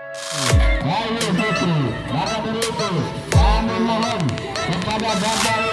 Ayo Fitri, maka dari itu kami mohon kepada Bapak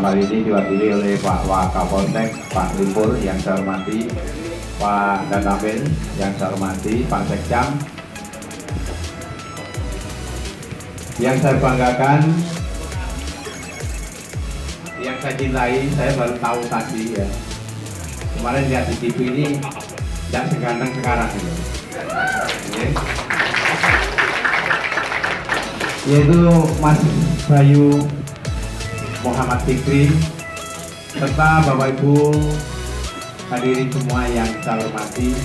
dalam hal ini diwakili oleh Pak Wakapolsek, Pak Limpur yang saya hormati, Pak Danamil yang saya hormati, Pak Sekcam, yang saya banggakan, yang saya cintai, saya baru tahu tadi ya. Kemarin lihat di TV ini tidak seganteng sekarang. Oke. Yaitu Mas Bayu Muhammad Fikri serta Bapak Ibu hadirin semua yang saya hormati.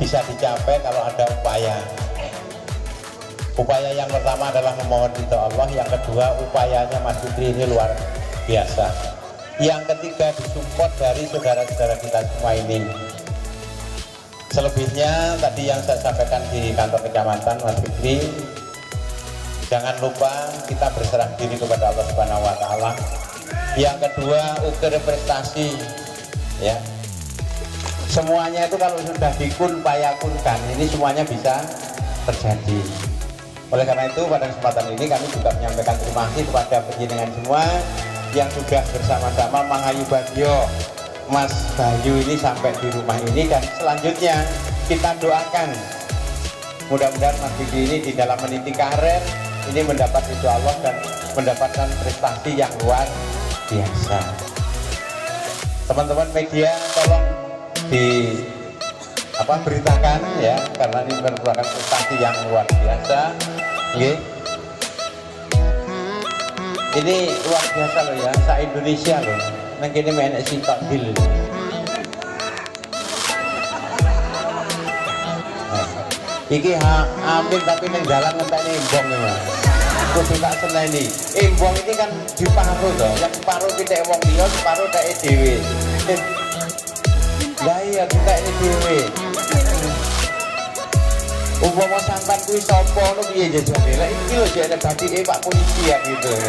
Bisa dicapai kalau ada upaya. Upaya yang pertama adalah memohon ridho Allah, yang kedua upayanya Mas Fikri ini luar biasa. Yang ketiga disupport dari saudara-saudara kita semua ini. Selebihnya tadi yang saya sampaikan di kantor kecamatan Mas Fikri, jangan lupa kita berserah diri kepada Allah Subhanahu wa taala. Yang kedua ukur prestasi ya. Semuanya itu kalau sudah dikun payakunkan ini semuanya bisa terjadi. Oleh karena itu pada kesempatan ini kami juga menyampaikan terima kasih kepada penjenengan semua yang sudah bersama-sama Mangayu Bagio. Mas Bayu ini sampai di rumah ini dan selanjutnya kita doakan. Mudah-mudahan Mas Bigi ini di dalam meniti karir ini mendapat ridho Allah dan mendapatkan prestasi yang luar biasa. Teman-teman media tolong di apa beritakan ya karena ini merupakan prestasi yang luar biasa Oke. ini luar biasa loh ya sa Indonesia loh nang kene main si takdil Iki ha, amin tapi neng jalan ngenteni imbong ya mas. Kudu tak seneni. Imbong ini kan diparuh toh, yang separuh kita wong dia, separuh tak dhewe. Lah iya kita ini dhewe. Umpama sampan kuwi sapa ngono piye jajane? Lah iki lho jane batike Pak polisi ya gitu.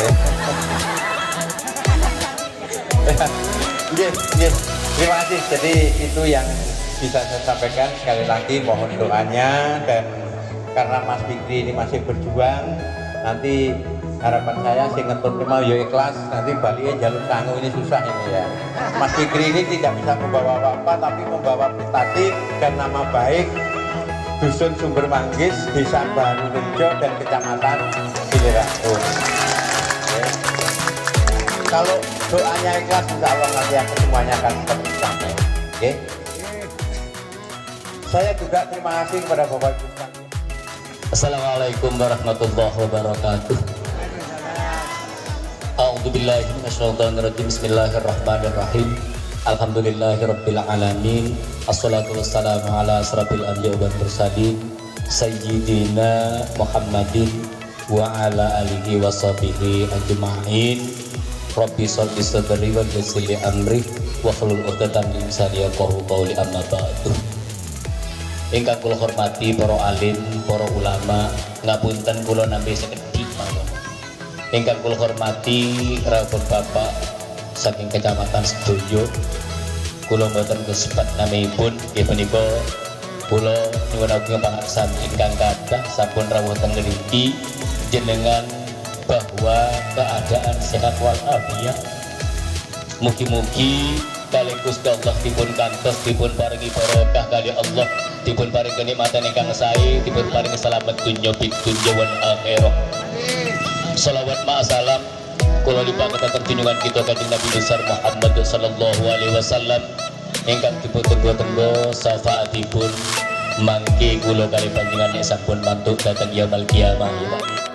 Nggih, nggih. Terima kasih. Jadi itu yang bisa saya sampaikan sekali lagi mohon doanya dan karena Mas Fikri ini masih berjuang nanti harapan saya sih ngetut mau yo ikhlas nanti baliknya jalur tanggung ini susah ini ya Mas Fikri ini tidak bisa membawa apa-apa tapi membawa prestasi dan nama baik Dusun Sumber Manggis, Desa Baru Rejo dan Kecamatan Gilirakun. Oke. Kalau doanya ikhlas, insya Allah nanti aku semuanya akan tercapai. Oke. Saya juga terima kasih kepada Bapak Ibu. Assalamualaikum warahmatullahi wabarakatuh. Bismillahirrahmanirrahim. Assalatu wassalamu ala asrafil wal amri wa hlul 'uqdatam min lisani yafqahu qawli amma ba'du. Ingkang kula hormati para alim, para ulama, ngapunten kula nampi sekedhik mawon. Ingkang kula hormati rawuh Bapak saking Kecamatan Sedoyo. Kula mboten kesepat namipun nggih menika kula nyuwun ageng pangaksan ingkang kathah sampun rawuh teng ngriki jenengan bahwa keadaan sehat walafiat. Mugi-mugi kali Gusti Allah dipun kantos dipun paringi barokah kali Allah dipun paringi kenikmatan ingkang sae dipun paringi selamat dunya bid dunya wal akhirah Salawat ma'asalam kula lipangaken junjungan kita kanjeng Nabi besar Muhammad sallallahu alaihi wasallam. Ingkang dipun tenggo-tenggo syafaatipun. Mangke kula kali panjenengan sampun mantuk dhateng yaumul kiamah ya Pak.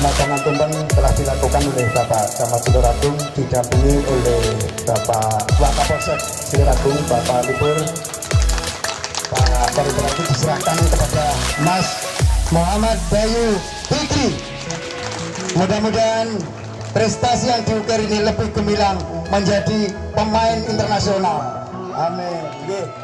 Pemasangan tumpeng telah dilakukan oleh Bapak Camat Sidoragung didampingi oleh Bapak Wakapolsek Sidoragung Bapak Libur. Pak Koordinasi diserahkan kepada Mas Muhammad Bayu Fikri. Mudah-mudahan prestasi yang diukir ini lebih gemilang menjadi pemain internasional. Amin.